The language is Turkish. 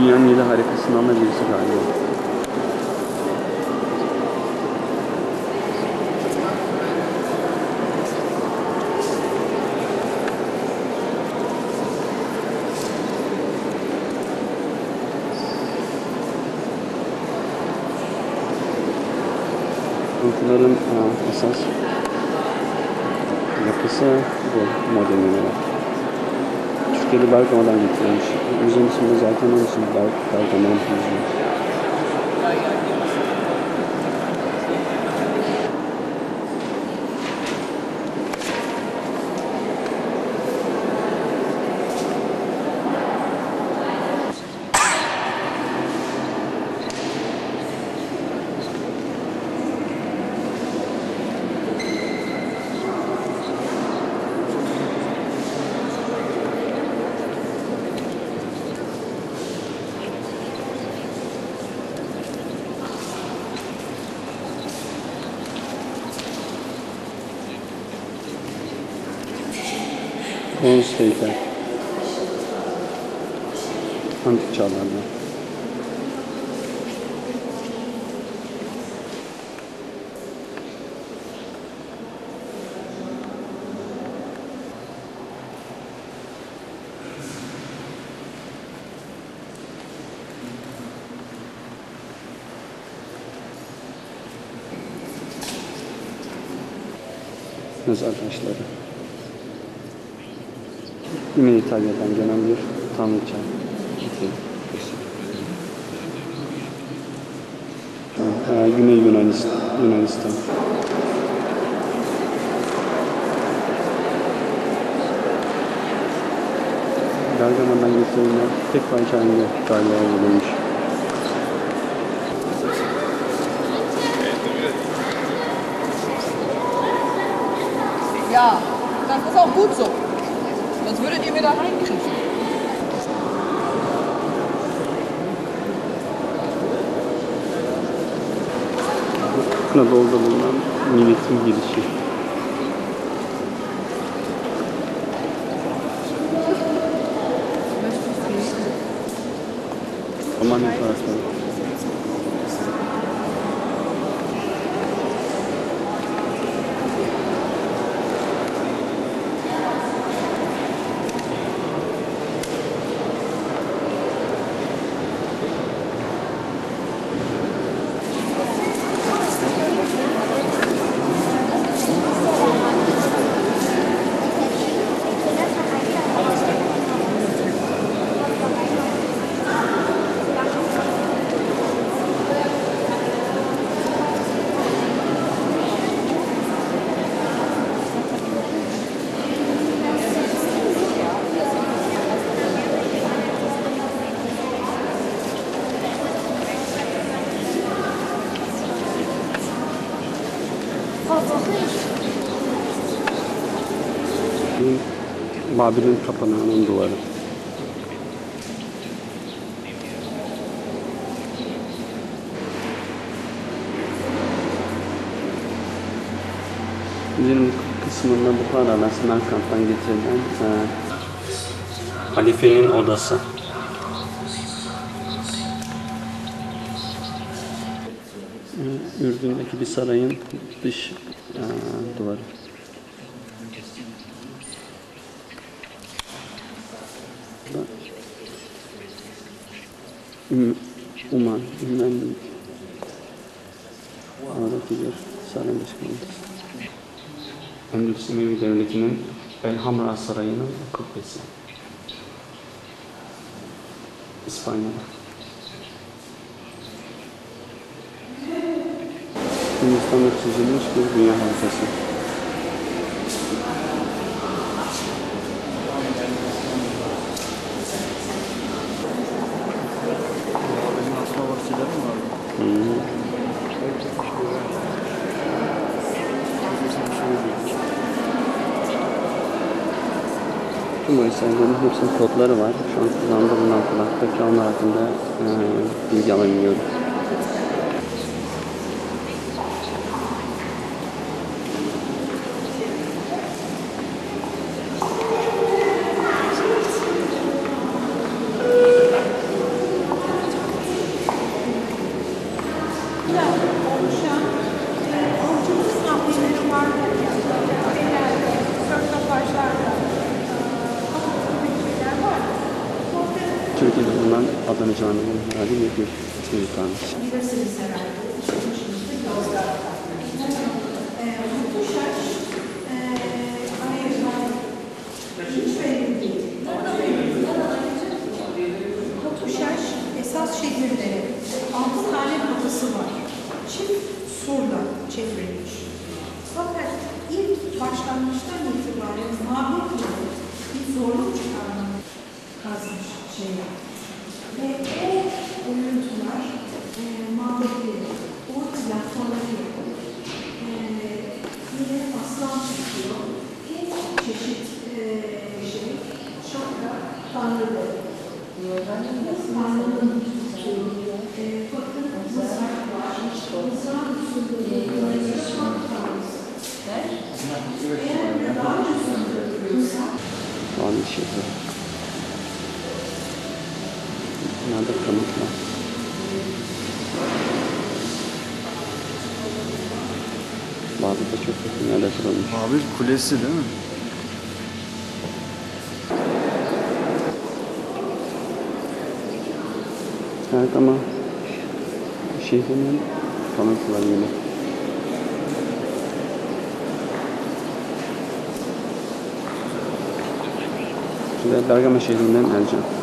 Dünyanın yedi harikasından da birisi galiba. Anıtların e, esas yapısı bu modern olarak. Türkiye'de Bergama'dan getirilmiş. Müzenin ismi zaten onun için Ber Bergama Müzesi. Bronz heykel. Antik çağlarda. Mezar taşları. Yine İtalya'dan gelen bir tanrıça. Güney Yunanistan. Yunanistan. Bergama'dan getirilen tek parça halinde galiba bulunmuş. Ja, das ist auch gut so. Sonst würdet ihr mir da reinkriechen. Nasıl oldu bundan nimetin gelişi? Aman ne parası? İmparatorluğu. Babil'in tapınağının duvarı. Müzenin bu kısmında Bukhara Semerkant'tan getirilen e, halifenin odası. E, Ürdün'deki bir sarayın dış e, duvarı. Uman, Ümmen oradaki bir saray başkanımız. Endülüs Emevi Elhamra Sarayı'nın kubbesi. İspanya'da. Hindistan'da çizilmiş bir dünya haritası. Tüm o eserlerin hepsinin kodları var. Şu an kullanımda bulunan kulaklıkta onlar hakkında e, bilgi alabiliyorum. Türkiye'de bulunan Adana Camii'nin herhalde büyük bir meyhanesi. Bilirsiniz herhalde. Çalışmıştı Yozgat'ta. Ee, bu e, e, esas şehirde altı tane kapısı var. Çift surla çevrilmiş. Fakat ilk başlangıçtan itibaren mabet ile bir zorluk çıkarmak kazmış şey yapmış. Ve o oyuntular e, mabetleri, o platformları. E, yine aslan çıkıyor. Bir çeşit e, şey, şapka, tanrıları. Tanrı'nın e, şehri. Bunlar da kanıtlar. Bazı da çok yakın yerler kurulmuş. Babil Kulesi değil mi? Evet ama şehrinin. Şurada Bergama şehrinden Ercan.